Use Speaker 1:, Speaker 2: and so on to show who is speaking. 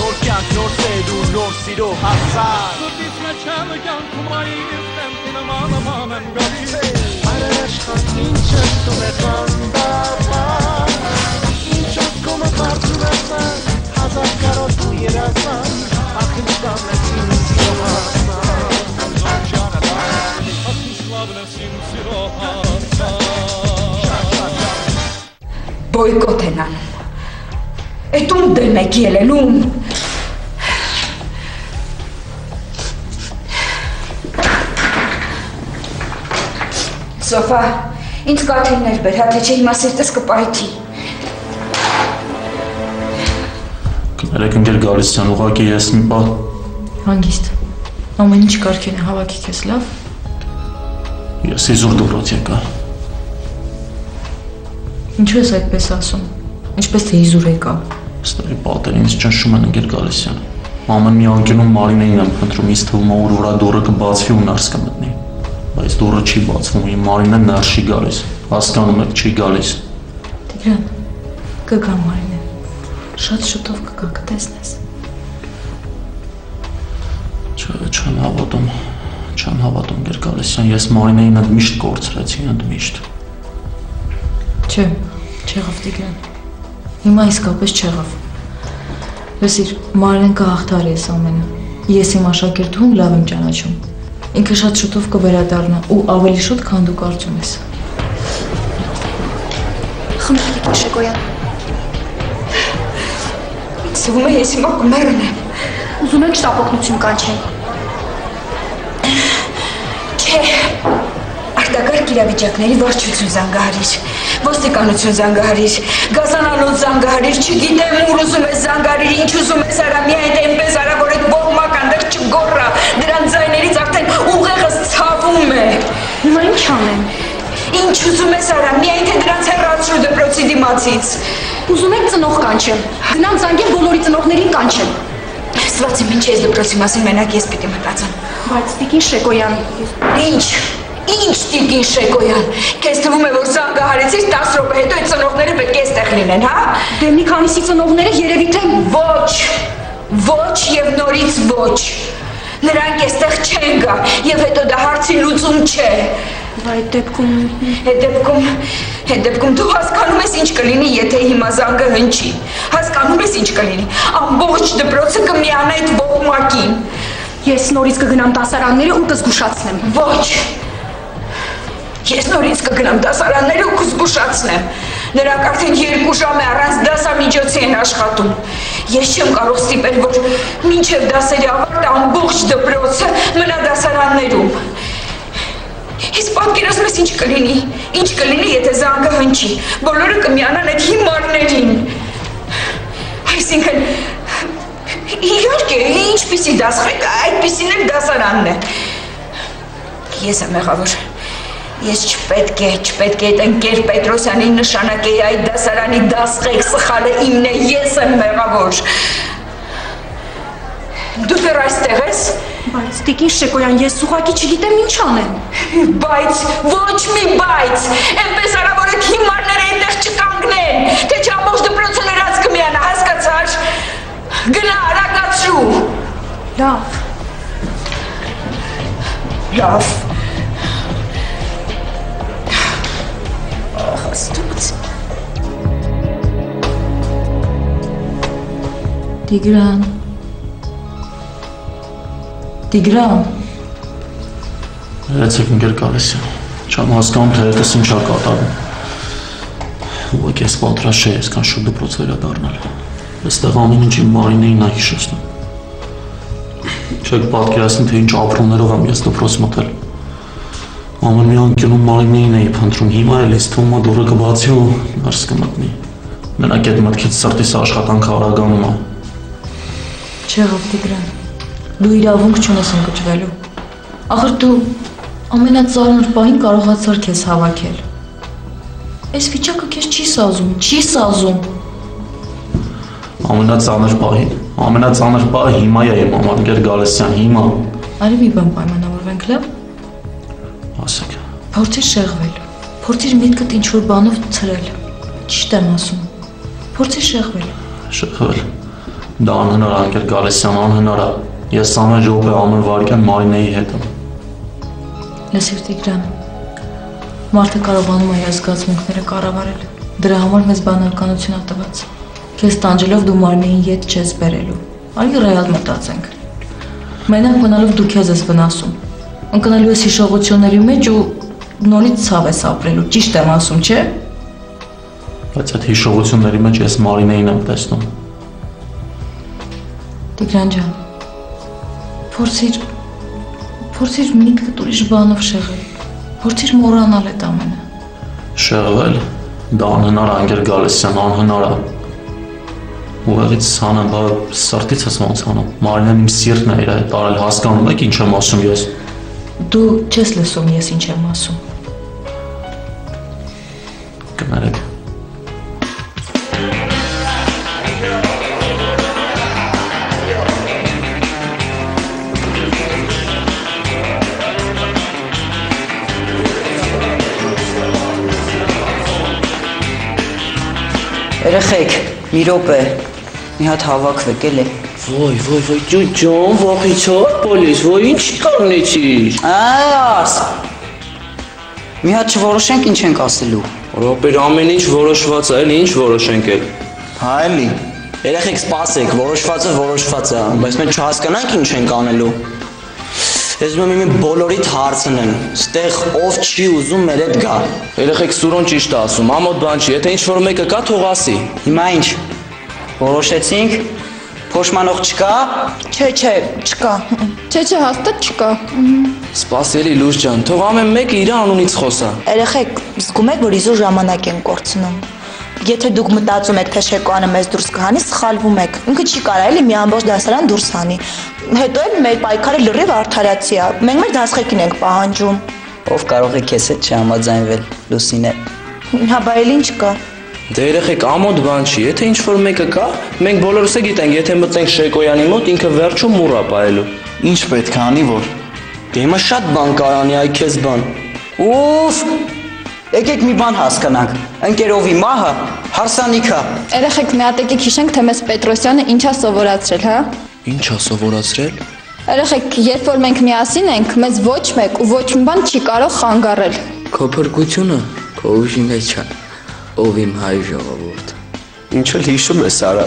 Speaker 1: նոր սեր ու նոր սիրո հասար
Speaker 2: Սրտից մեջ եմ կյանքում այր տեմպի նման նման եմ գալիս
Speaker 3: Արաշխան ինչ եմ տունեխան դավան Ինչ ոտքոմը բարձուրացան Հազար կարոտ ու երազան Ախ ինչ կամնես իմ սիրո հասան
Speaker 2: Ախ ինչ լավն ես իմ սիրո հասան
Speaker 4: Բոյկոտ են անում։ Էդ ում դեմ եք ելել, ում։ Սոֆա, ինձ կաթիլներ բեր, հա թե չէ հիմա սիրտս կպայթի։
Speaker 5: Կներեք ընկեր Գալստյան, ուղղակի ես մի պահ
Speaker 6: Հանգիստ։ Ամեն ինչ կարգին է, հավաքի քեզ, լավ։
Speaker 5: ես իզուր դուրոց եկա։
Speaker 6: Ինչու ես այդպես ասում։ Ինչպես թե իզուր եկա։
Speaker 5: Ստերի պատերը ինձ ճնշում են ընկեր Գալստյան։ Ամեն մի անկյունում Մարինեին եմ փնտրում, ինձ թվում է որ վրա դուրը կբացվի ու ներս կմտնի։ Բայց դուրը չի բացվում, իմ Մարինեն ներս չի գալիս։ Հասկանում եք, չի գալիս։
Speaker 6: Տիգրան, կգա Մարինե։ Շատ շուտով կգա, կտեսնես։
Speaker 5: չեմ հավատում։ Չեմ հավատում, ընկեր Գալստյան, ես Մարինեին ընդմիշտ կորցրեցի, ընդմիշտ։
Speaker 6: Չէ, չեղավ Տիգրան։ Հիմա իսկապես չեղավ։ Լսիր, Մարինեն կհաղթարի այս ամենը։ Ես իմ աշակերտում լավ եմ ճանաչում։ Ինքը շատ շուտով կվերադառնա ու ավելի շուտ, քան դու կարծում ես։
Speaker 4: Խնդրեք Շեկոյան։ Սվում է ես հիմա կմեռնեմ։
Speaker 7: Ուզում եք շտապօգնություն կանչել։
Speaker 4: Չէ։ Արտակարգ իրավիճակների վարչություն զանգահարիր։ Ոստիկանություն զանգահարիր, գազանանոց զանգահարիր, չգիտեմ ուր ուզում ես զանգահարիր, ինչ ուզում ես արա, միայն այնպես արա, որ այդ բողմական դեռ չգոռա, դրան ձայներից արդեն ուղեղս ցավում է։
Speaker 7: Հիմա ինչ անեմ։
Speaker 4: Ինչ ուզում ես արա, միայն թե դրանց հեռացրու դպրոցի դիմացից։
Speaker 7: Ուզում եք ծնող կանչեմ։ Գնամ զանգեմ բոլորի ծնողներին կանչեմ։
Speaker 4: Ստացի ինչ ես դպրոցի մասին մենակ ես պիտի մտածեմ։
Speaker 7: Բայց Տիկին Շեկոյան,
Speaker 4: Ինչ։ Ինչ Տիկին Շեկոյան, քեզ թվում է որ զանգահարեցիր 10 րոպե հետո այդ ծնողները պետք է այստեղ լինեն, հա։
Speaker 7: դե մի քանիսի ծնողները երևի թե
Speaker 4: Ոչ, ոչ եւ նորից ոչ։ Նրանք այստեղ չեն գա եւ հետո դա հարցի լուծում չէ։
Speaker 7: այդ դեպքում
Speaker 4: Այդ դեպքում, այդ դեպքում դու հասկանում ես ինչ կլինի, եթե հիմա զանգը հնչի։ Հասկանում ես ինչ կլինի։ Ամբողջ դպրոցը կմիանա այդ բողմակին։
Speaker 7: ես նորից կգնամ դասարանները ու կզգուշացնեմ։
Speaker 4: Ոչ։ Ես նորից կգնամ դասարանները ու կզգուշացնեմ։ Նրանք արդեն երկու ժամ է առանց դասամիջոցի են աշխատում։ Ես չեմ կարող ստիպել, որ մինչև դասերի ավարտը ամբողջ դպրոցը մնա դասարաններում։ Իսկ պատկերացնում ես ինչ կլինի։ Ինչ կլինի, եթե զանգը հնչի։ Բոլորը կմիանան այդ հիմարներին։ Այսինքն Իհարկե, ինչպիսի դասղեք, այդպիսին էլ դասարանն է։ Ես եմ եղավոր։ Ես չպետք է, չպետք է այդ ընկեր Պետրոսյանին նշանակեի այդ դասարանի դասղեք սխալը իմն է, ես եմ մեղավոր։ Դու դեռ այստեղ ես։
Speaker 7: Բայց Տիկին Շեկոյան, ես ուղղակի չգիտեմ ինչ անեմ։
Speaker 4: Բայց ոչ մի բայց, այնպես արա որ այդ հիմարները այնտեղ չկանգնեն, թե չամբողջ դպրոցը նրանց կմիանա, հասկացար։ Գնա, արագացրու։
Speaker 7: Լավ,
Speaker 4: Լավ։ Աստուծո։
Speaker 6: Տիգրան։ Տիգրան,
Speaker 5: Երեցեք ընկեր Գալստյան։ Չեմ հասկանում թե հետս ինչա կատարվում։ Ուղղակի ես պատրաստ չէի այսքան շուտ դպրոց վերադառնալ։ Այստեղ ամեն ինչ իմ Մարինեին ա հիշեցնում։ Չեք պատկերացնում թե ինչ ապրումներով եմ ես դպրոց մտել։ Ամեն մի անկյունում Մարինեին էի փնտրում, հիմա էլ ինձ թվում է դուրը կբացի ու ներս կմտնի։ Մենակ այդ մտքից սրտիս աշխատանքը արագանում է։
Speaker 6: չեղավ Տիգրան։ Դու իրավունք չունես ընկճվելու։ Ախր դու ամենածանր պահին կարողացար քեզ հավաքել։ Այս վիճակը քեզ չի սազում, չի սազում։
Speaker 5: Ամենածանր պահին, ամենածանր պահը հիմա է իմ համար ընկեր Գալստյան, հիմա։
Speaker 6: Արի մի բան պայմանավորվենք, լավ։
Speaker 5: Ասեք։
Speaker 6: Փորձիր շեղվել։ Փորձիր միտքդ ինչ որ բանով ցրել։ Ճիշտ եմ ասում։ Փորձիր շեղվել։
Speaker 5: Շեղվել։ Դա անհնար է, Անկել Գալստյան, անհնար է։ Ես ամեն րոպե ամեն վայրկյան Մարինեի հետ եմ։
Speaker 6: Լսիր Տիգրան։ Մարդը կարողանում է զգացմունքները կառավարել։ Դրա համար մեզ բանալականություն ա տված։ Քեզ տանջելով դու Մարինեին ետ չես բերելու։ Արի ռեալ մտածենք։ Մենակ մնալով դու քեզ ես վնասում։ Ընկնելու ես հիշողությունների մեջ ու նորից ցավ ես ապրելու։ Ճիշտ եմ ասում, չէ՞։
Speaker 5: Բայց այդ հիշողությունների մեջ ես Մարինեին եմ տեսնում։
Speaker 6: Տիգրան ջան։ Փորձիր փորձիր միտքդ ուրիշ բանով շեղել։ Փորձիր մոռանալ այդ ամենը։
Speaker 5: Շեղվել, դա անհնար է, Անկել Գալստյան, անհնար է։ Ուղղից ցանը, բա սրտից ես ոնց անում։ Մարինեն իմ սիրտն է իր հետ տարել, հասկանում եք ինչ եմ ասում ես։
Speaker 6: Դու չես լսում ես ինչ եմ ասում։
Speaker 5: Կներեք։
Speaker 8: Երեխեք, մի րոպե։ Մի հատ հավաքվեք էլի։
Speaker 9: Ոյ, ոյ, ոյ, ջո, ջոն, ողիցով պոլիս, ոյ, ինչ կանեցիր։
Speaker 8: Արս։ Մի հատ չորոշենք ինչ ենք ասելու։
Speaker 9: Ռոպեր ամեն ինչ որոշված է, էլի ինչ որոշենք էլ։
Speaker 3: Հա էլի։
Speaker 8: Երեխեք սպասեք, որոշվածը որոշված է, բայց մենք չհասկանանք ինչ ենք անելու։ Ես ուզում եմ իմ բոլորիդ հարցնեմ, ստեղ ով չի ուզում մեր հետ գա։
Speaker 9: Երեխեք Սուրոն ճիշտ ասում, ամոթ բան չի, եթե ինչ որ մեկը կա, թող ասի։
Speaker 8: Հիմա ինչ։ Որոշեցինք Փոշմանող չկա։
Speaker 10: Չէ, չէ, չկա։
Speaker 7: Չէ, չէ, հաստատ չկա։
Speaker 9: Սպասելի Լուս ջան, թող ամեն մեկը իր անունից խոսա։
Speaker 10: Երեխեք, զգում եք, որ իզուր ժամանակ են կորցնում։ Եթե դուք մտածում եք, թե Շեկոյանը մեզ դուրս կհանի, սխալվում եք։ Ինքը չի կարա էլի մի ամբողջ դասարան դուրս հանի։ Հետո էլ մեր պայքարը լրիվ արդարացի է։ Մենք մեր դասխեկին ենք պահանջում։
Speaker 8: Ով կարող է քեզ հետ չհամաձայնվել, Լուսինե։
Speaker 10: Հա, բա էլ ինչ կա։
Speaker 9: Դե երեխեք ամոթ բան չի, եթե ինչ որ մեկը կա, մենք բոլորս է գիտենք, եթե մտենք Շեկոյանի մոտ, ինքը վերջում մուռա պայելու։
Speaker 3: Ինչ պետք է անի որ։
Speaker 8: Դե հիմա շատ բան կարանի, այ քեզ բան։ Ուֆ! Եկեք մի բան հասկանանք։ Ընկերովի մահը հարսանիք է։
Speaker 7: Երեխեք մի հատ եկեք հիշենք, թե մեզ Պետրոսյանը ինչա սովորացրել, հա։
Speaker 9: Ինչ է սովորացրել։
Speaker 7: Երեխեք, երբ որ մենք միասին ենք, մեզ ոչ մեկ ու ոչ մի բան չի կարող խանգարել։
Speaker 11: Քո փրկությունը քո ուժի մեջ է, ով իմ հայ ժողովուրդ։
Speaker 12: Ինչ էլ հիշում ես, Սարա։